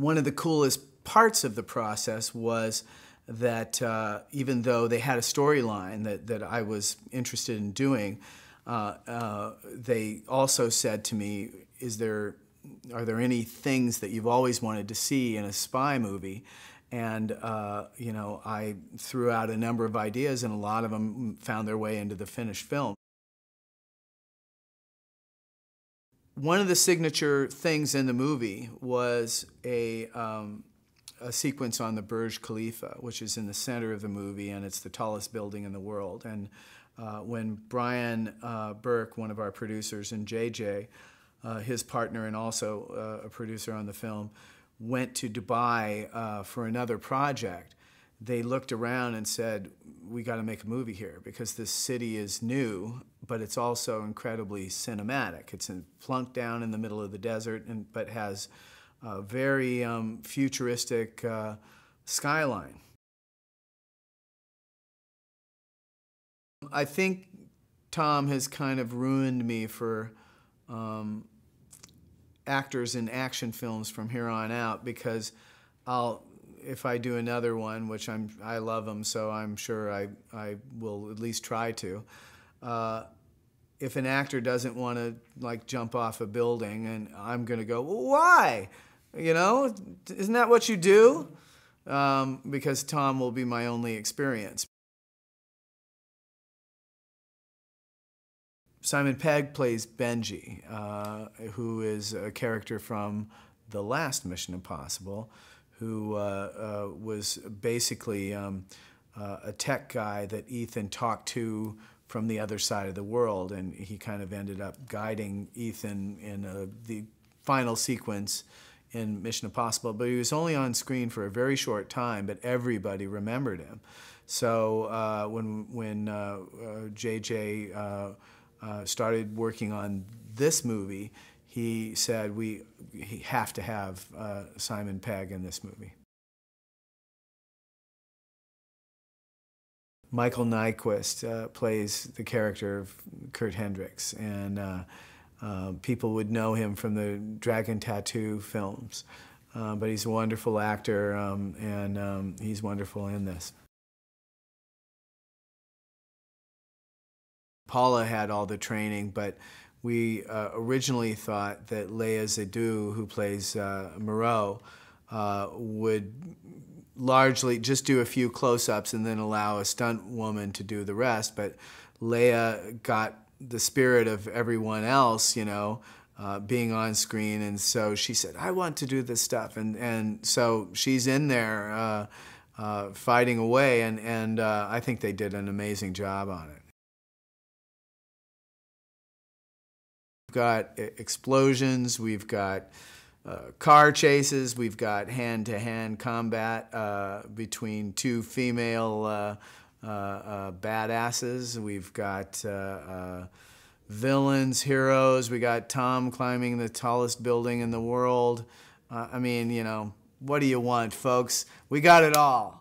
One of the coolest parts of the process was that uh, even though they had a storyline that, that I was interested in doing, uh, uh, they also said to me, "Is there, are there any things that you've always wanted to see in a spy movie?" And uh, you know, I threw out a number of ideas, and a lot of them found their way into the finished film. One of the signature things in the movie was a, um, a sequence on the Burj Khalifa, which is in the center of the movie, and it's the tallest building in the world. And uh, when Bryan uh, Burk, one of our producers, and JJ, uh, his partner and also uh, a producer on the film, went to Dubai uh, for another project, they looked around and said, "We got to make a movie here because this city is new, but it's also incredibly cinematic. It's plunked down in the middle of the desert, and but has a very um, futuristic uh, skyline." I think Tom has kind of ruined me for um, actors in action films from here on out because I'll if I do another one, which I'm, I love them, so I'm sure I, I will at least try to. Uh, if an actor doesn't want to like jump off a building, and I'm going to go, well, why? You know, isn't that what you do? Um, because Tom will be my only experience. Simon Pegg plays Benji, uh, who is a character from the last Mission Impossible who uh, uh, was basically um, uh, a tech guy that Ethan talked to from the other side of the world, and he kind of ended up guiding Ethan in uh, the final sequence in Mission Impossible. But he was only on screen for a very short time, but everybody remembered him. So uh, when when JJ uh, started working on this movie, he said we have to have uh, Simon Pegg in this movie. Michael Nyqvist uh, plays the character of Kurt Hendricks, and uh, uh people would know him from the Dragon Tattoo films. Uh, but he's a wonderful actor, um, and um, he's wonderful in this. Paula had all the training, but we uh, originally thought that Léa Seydoux, who plays uh, Moreau, would largely just do a few close-ups and then allow a stunt woman to do the rest. But Léa got the spirit of everyone else, you know, uh, being on screen, and so she said, "I want to do this stuff," and and so she's in there uh, uh, fighting away, and and I think they did an amazing job on it. We've got explosions, we've got uh, car chases, we've got hand-to-hand combat uh, between two female uh, uh, badasses. We've got villains, heroes. We got Tom climbing the tallest building in the world. I mean, you know, what do you want, folks? We got it all.